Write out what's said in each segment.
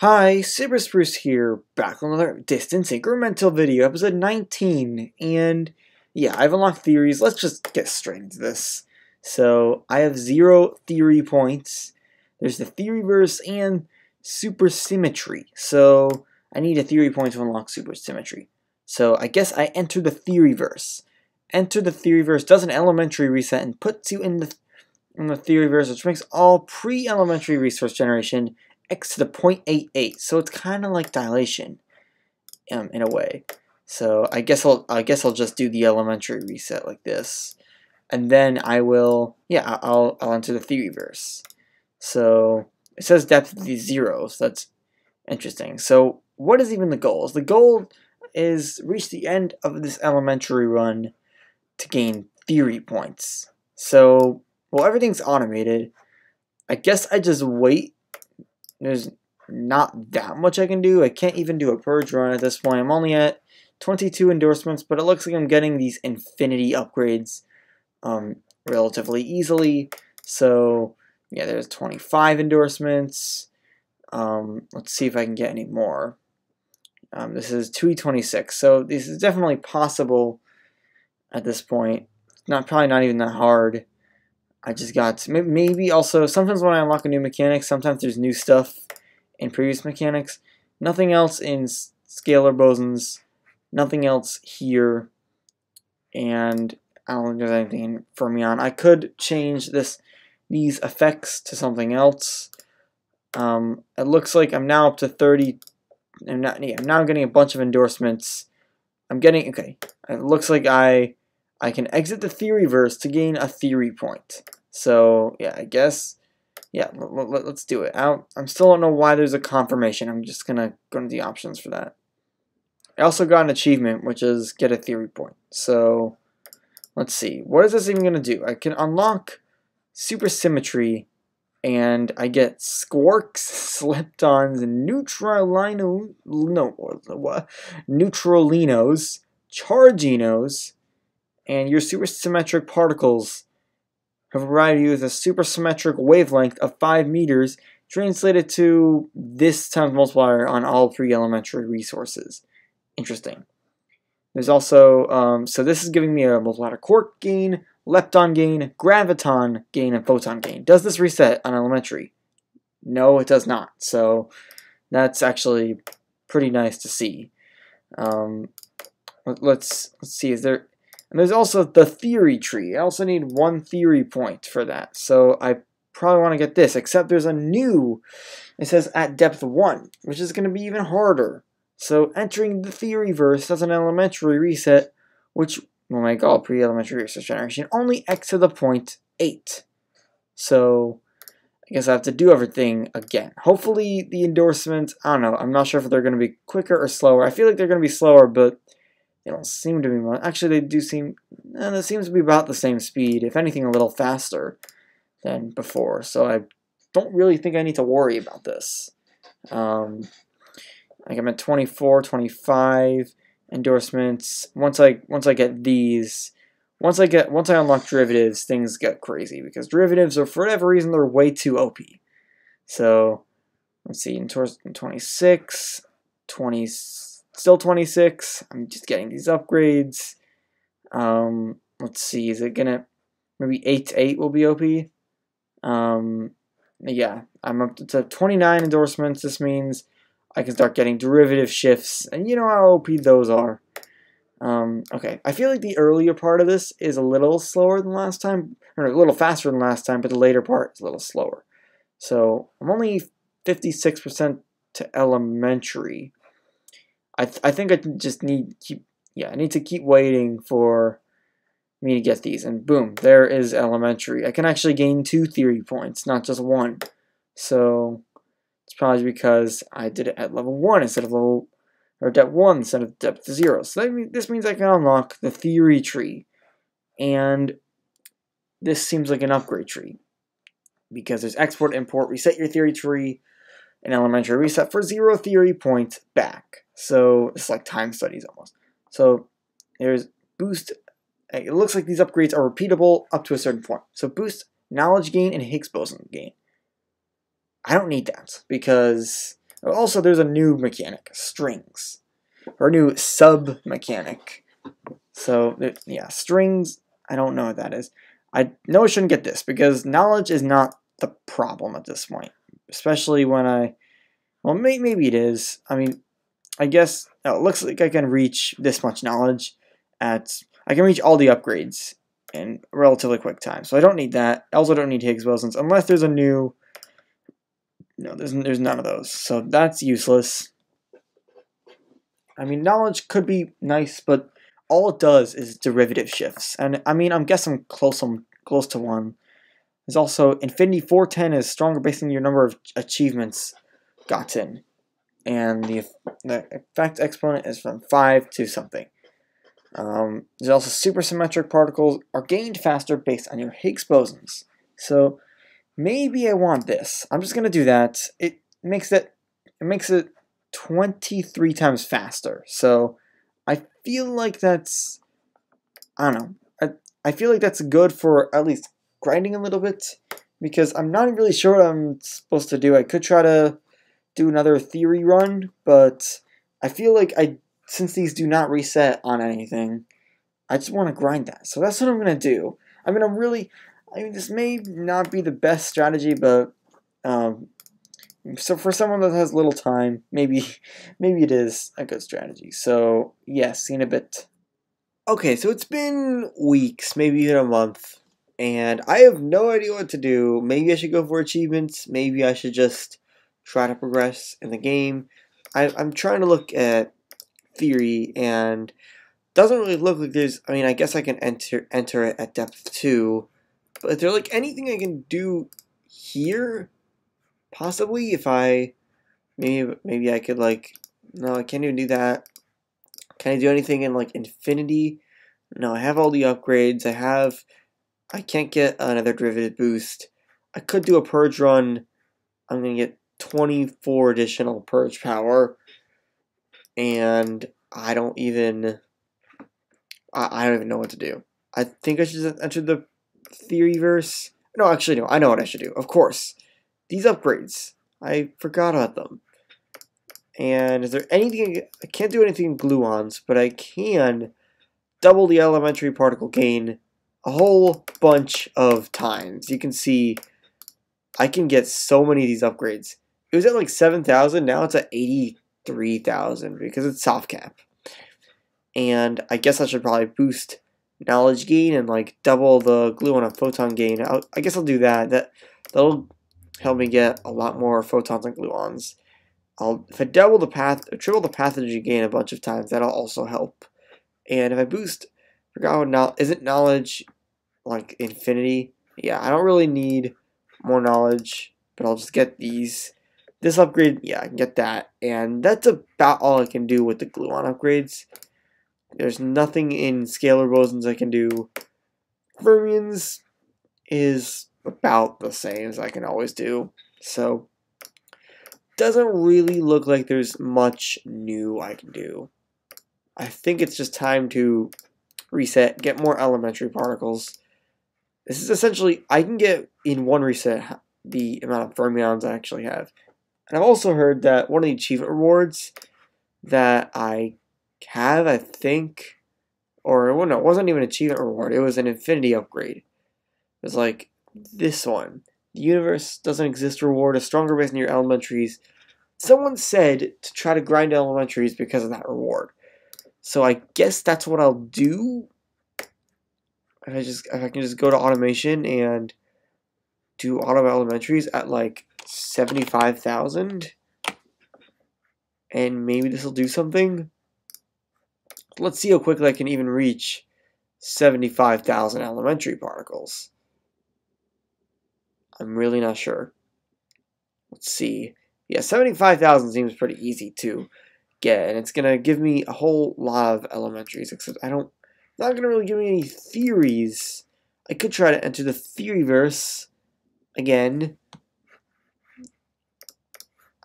Hi, SuperSpruce here, back with another Distance Incremental video, episode 19, and yeah, I've unlocked theories, let's just get straight into this. So, I have zero theory points, there's the Theoryverse and Supersymmetry, so I need a theory point to unlock Supersymmetry. So, I guess I enter the Theoryverse. Enter the Theoryverse does an elementary reset and puts you in the, in the Theoryverse, which makes all pre-elementary resource generation x to the 0.88. So it's kind of like dilation um, in a way. So I guess I'll I guess I'll just do the elementary reset like this, and then I will yeah I'll I'll enter the theory verse. So it says depth is zero, so that's interesting. So what is even the goal? Is The goal is reach the end of this elementary run to gain theory points. So well everything's automated. I guess I just wait there's not that much I can do. I can't even do a purge run at this point. I'm only at 22 endorsements, but it looks like I'm getting these infinity upgrades um, relatively easily. So, yeah, there's 25 endorsements. Um, let's see if I can get any more. Um, this is 226, so this is definitely possible at this point. Not Probably not even that hard. I just got maybe also sometimes when I unlock a new mechanic, sometimes there's new stuff in previous mechanics. Nothing else in scalar bosons, nothing else here, and I don't think there's anything for me on. I could change this these effects to something else. Um, it looks like I'm now up to 30. I'm not. Yeah, I'm now getting a bunch of endorsements. I'm getting okay. It looks like I I can exit the theoryverse to gain a theory point. So, yeah, I guess, yeah, let, us do it. I am still don't know why there's a confirmation. I'm just to go into the options for that. I also got an achievement, which is get a theory point. So, let's see. What is this even to do? I can unlock supersymmetry, and I get Squarks, Sleptons, Neutralino, no, what? Neutralinos, Charginos, and your supersymmetric particles have you with a supersymmetric wavelength of 5 meters translated to this times multiplier on all three elementary resources. Interesting. There's also, um, so this is giving me a multiplier quark gain, lepton gain, graviton gain, and photon gain. Does this reset on elementary? No, it does not. So that's actually pretty nice to see. Um, let's let's see. Is there and there's also the theory tree. I also need one theory point for that. So I probably want to get this, except there's a new, it says at depth 1, which is going to be even harder. So entering the theory verse does an elementary reset, which will make all pre-elementary research generation only x to the point 8. So I guess I have to do everything again. Hopefully the endorsements, I don't know, I'm not sure if they're going to be quicker or slower. I feel like they're going to be slower, but they don't seem to be much. Actually, they do seem. And eh, it seems to be about the same speed, if anything, a little faster than before. So I don't really think I need to worry about this. Um, like I'm at 24, 25 endorsements. Once I once I get these, once I get once I unlock derivatives, things get crazy because derivatives are for whatever reason they're way too OP. So let's see, in 26, 26 Still 26. I'm just getting these upgrades. Um, let's see. Is it gonna maybe 8 to 8 will be OP? Um, yeah, I'm up to 29 endorsements. This means I can start getting derivative shifts, and you know how OP those are. Um, okay, I feel like the earlier part of this is a little slower than last time, or a little faster than last time, but the later part is a little slower. So I'm only 56% to elementary. I th I think I just need keep yeah I need to keep waiting for me to get these and boom there is elementary. I can actually gain two theory points not just one. So it's probably because I did it at level one instead of level or depth one instead of depth zero. So that, this means I can unlock the theory tree and this seems like an upgrade tree because there's export import reset your theory tree and elementary reset for zero theory points back so it's like time studies almost. So there's boost. It looks like these upgrades are repeatable up to a certain point. So boost knowledge gain and Higgs boson gain. I don't need that because Also, there's a new mechanic, strings, or a new sub mechanic. So yeah, strings. I don't know what that is. I know I shouldn't get this because knowledge is not the problem at this point, especially when I. Well, may, maybe it is. I mean, I guess oh, it looks like I can reach this much knowledge at. I can reach all the upgrades in relatively quick time, so I don't need that. I also don't need Higgs bosons unless there's a new. No, there's there's none of those, so that's useless. I mean, knowledge could be nice, but all it does is derivative shifts. And I mean, I'm guessing close, I'm close to one. There's also Infinity 410 is stronger based on your number of achievements gotten. And the, the effect exponent is from 5 to something. Um, there's also supersymmetric particles are gained faster based on your Higgs bosons. So maybe I want this. I'm just gonna do that. It makes it it makes it 23 times faster. So I feel like that's I don't know. I I feel like that's good for at least grinding a little bit because I'm not really sure what I'm supposed to do. I could try to do another theory run, but I feel like I since these do not reset on anything, I just want to grind that. So that's what I'm gonna do. I mean, I'm really. I mean, this may not be the best strategy, but um, so for someone that has little time, maybe maybe it is a good strategy. So yes, see in a bit. Okay, so it's been weeks, maybe even a month, and I have no idea what to do. Maybe I should go for achievements. Maybe I should just try to progress in the game. I, I'm trying to look at theory, and doesn't really look like there's. I mean, I guess I can enter enter it at depth two, but is there like anything I can do here? Possibly if I maybe maybe I could like no I can't even do that. Can I do anything in like infinity? No, I have all the upgrades. I have I can't get another derivative boost. I could do a purge run. I'm gonna get 24 additional purge power. And I don't even I, I don't even know what to do. I think I should enter the theory verse. No, actually no, I know what I should do. Of course. These upgrades, I forgot about them. And is there anything, I can't do anything gluons, but I can double the elementary particle gain a whole bunch of times. You can see I can get so many of these upgrades. It was at like 7,000, now it's at 83,000 because it's soft cap. And I guess I should probably boost knowledge gain and like double the gluon and photon gain. I'll, I guess I'll do that. That that'll help me get a lot more photons and gluons. I'll if I double the path, triple the pathogen gain a bunch of times, that'll also help. And if I boost, forgot what now isn't knowledge like infinity? Yeah, I don't really need more knowledge, but I'll just get these. This upgrade, yeah, I can get that, and that's about all I can do with the gluon upgrades. There's nothing in scalar bosons I can do. Fermions is about the same as I can always do. So, doesn't really look like there's much new I can do. I think it's just time to reset, get more elementary particles. This is essentially, I can get in one reset the amount of fermions I actually have. And I've also heard that one of the achievement rewards that I have, I think, or well, no, it wasn't even an achievement reward, it was an infinity upgrade. It was like this one. The universe doesn't exist reward a stronger base in your elementaries. Someone said to try to grind elementaries because of that reward. So I guess that's what I'll do. If I just if I can just go to automation and do auto elementaries at like 75,000 and maybe this will do something. Let's see how quickly I can even reach 75,000 elementary particles. I'm really not sure. Let's see. Yeah, 75,000 seems pretty easy to get, and it's going to give me a whole lot of elementaries, except I don't, not going to really give me any theories. I could try to enter the theory verse again.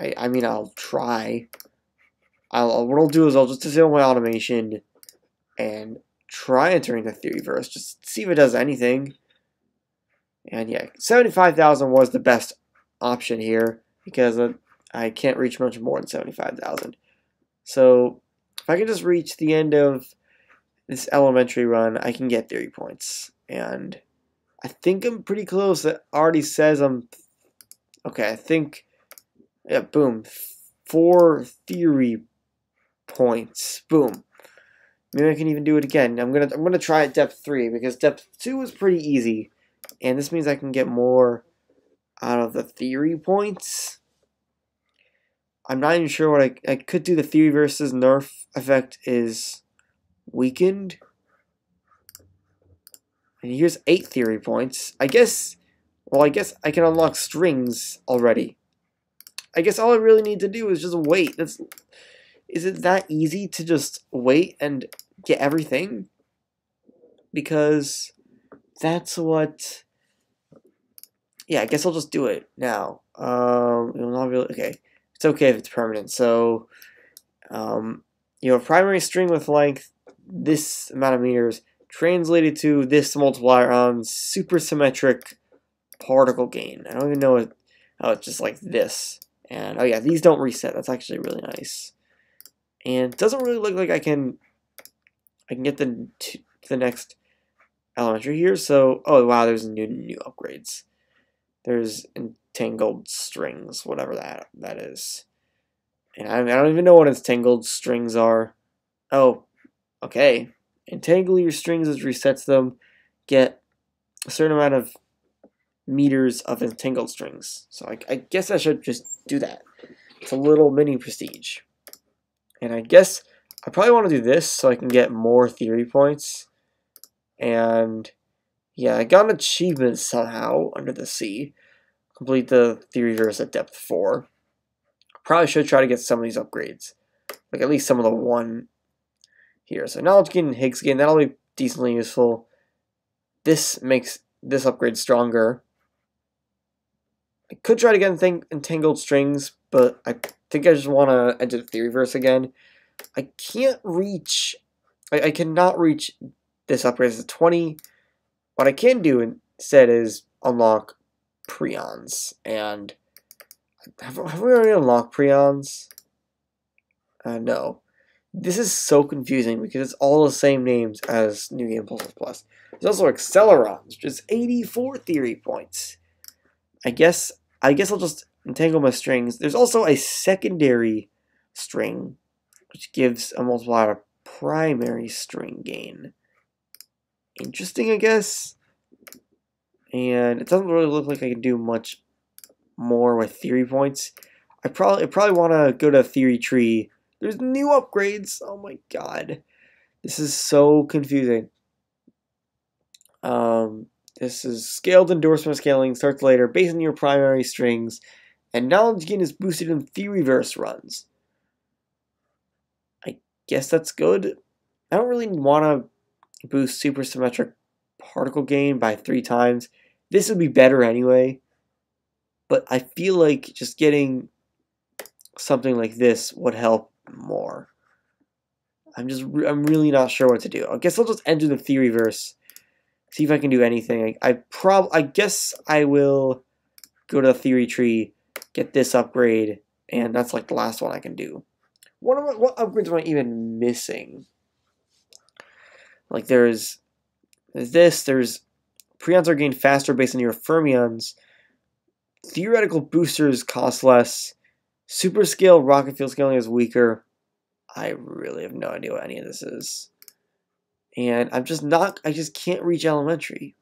I, I mean, I'll try. I'll, what I'll do is I'll just disable my automation and try entering the theory verse, just see if it does anything. And yeah, 75,000 was the best option here because I can't reach much more than 75,000. So if I can just reach the end of this elementary run, I can get theory points. And I think I'm pretty close. It already says I'm... Okay, I think... Yeah, boom. Four theory points. Boom. Maybe I can even do it again. I'm gonna I'm gonna try at depth three because depth two was pretty easy, and this means I can get more out of the theory points. I'm not even sure what I I could do. The theory verse's nerf effect is weakened, and here's eight theory points. I guess. Well, I guess I can unlock strings already. I guess all I really need to do is just wait. That's is it that easy to just wait and get everything? Because that's what. Yeah, I guess I'll just do it now. Um, not really. Okay, it's okay if it's permanent. So, um, you a primary string with length this amount of meters translated to this multiplier on supersymmetric particle gain. I don't even know what, how it's just like this. And oh yeah, these don't reset. That's actually really nice and doesn't really look like I can I can get the to the next elementary here. So oh wow, there's new new upgrades. There's entangled strings, whatever that that is. And I, I don't even know what entangled strings are. Oh, okay. Entangle your strings as resets them. Get a certain amount of meters of entangled strings. So I, I guess I should just do that. It's a little mini prestige. And I guess I probably want to do this so I can get more theory points. And yeah, I got an achievement somehow under the sea. Complete the theory verse at depth 4. Probably should try to get some of these upgrades. Like at least some of the one here. So knowledge gain and Higgs gain, that'll be decently useful. This makes this upgrade stronger. I could try to get entangled strings, but I think I just want to enter the Theoryverse again. I can't reach... I, I cannot reach this upgrade a 20. What I can do instead is unlock Prions. And have, have we already unlocked Prions? Uh, no. This is so confusing because it's all the same names as New Game Plus Plus. There's also Accelerons, which is 84 theory points. I guess I guess I'll just entangle my strings. There's also a secondary string, which gives a multiplier of primary string gain. Interesting, I guess. And it doesn't really look like I can do much more with theory points. I probably I probably want to go to theory tree. There's new upgrades. Oh my god. This is so confusing. Um, this is scaled endorsement scaling, starts later, based on your primary strings, and knowledge gain is boosted in theoryverse runs. I guess that's good. I don't really want to boost supersymmetric particle gain by three times. This would be better anyway, but I feel like just getting something like this would help more. I'm just, I'm really not sure what to do. I guess I'll just enter the theoryverse see if I can do anything. I, I prob I guess I will go to the theory tree, get this upgrade, and that's like the last one I can do. What am I, what upgrades am I even missing? Like there's this, there's prions are gained faster based on your fermions. Theoretical boosters cost less. Super scale rocket fuel scaling is weaker. I really have no idea what any of this is. And I'm just not, I just can't reach elementary,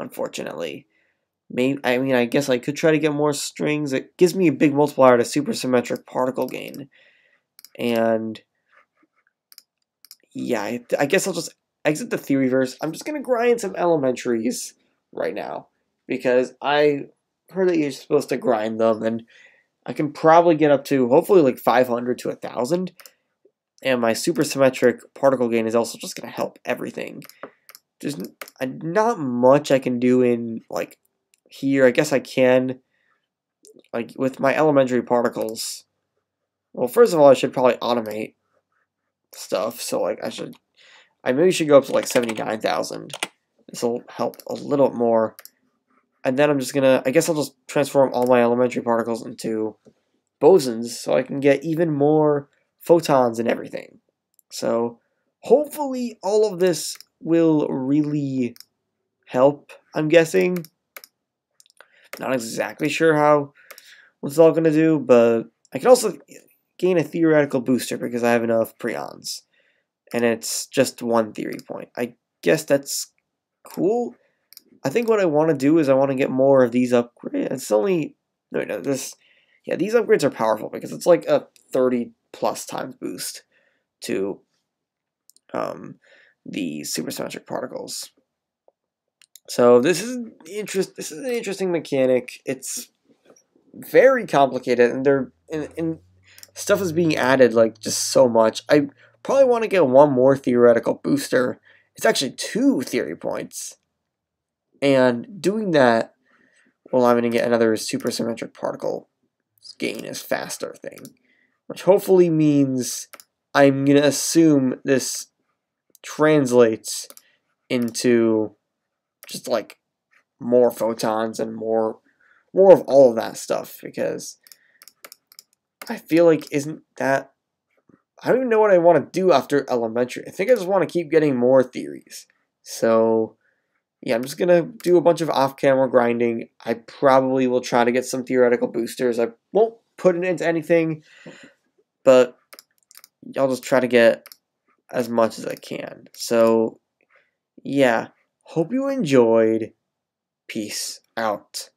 unfortunately. Maybe, I mean, I guess I could try to get more strings. It gives me a big multiplier to supersymmetric particle gain. And, yeah, I, I guess I'll just exit the theoryverse. I'm just going to grind some elementaries right now. Because I heard that you're supposed to grind them, and I can probably get up to, hopefully, like 500 to 1,000 and my supersymmetric particle gain is also just going to help everything. There's not much I can do in, like, here. I guess I can, like, with my elementary particles. Well, first of all, I should probably automate stuff. So, like, I should, I maybe should go up to, like, 79,000. This will help a little more. And then I'm just going to, I guess I'll just transform all my elementary particles into bosons so I can get even more photons and everything. So hopefully all of this will really help, I'm guessing. Not exactly sure how what's all going to do, but I can also gain a theoretical booster because I have enough prions. And it's just one theory point. I guess that's cool. I think what I want to do is I want to get more of these upgrades. It's only no, no, this, yeah, these upgrades are powerful because it's like a 30 plus times boost to um, the supersymmetric particles. So this is interest. This is an interesting mechanic. It's very complicated, and there and, and stuff is being added like just so much. I probably want to get one more theoretical booster. It's actually two theory points, and doing that, well, I'm going to get another supersymmetric particle gain is faster thing, which hopefully means I'm going to assume this translates into just like more photons and more more of all of that stuff because I feel like isn't that I don't even know what I want to do after elementary. I think I just want to keep getting more theories. So yeah, I'm just gonna do a bunch of off-camera grinding. I probably will try to get some theoretical boosters. I won't put it into anything, but I'll just try to get as much as I can. So yeah, hope you enjoyed. Peace out.